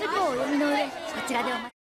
事項をお読みの上こちらでお待ち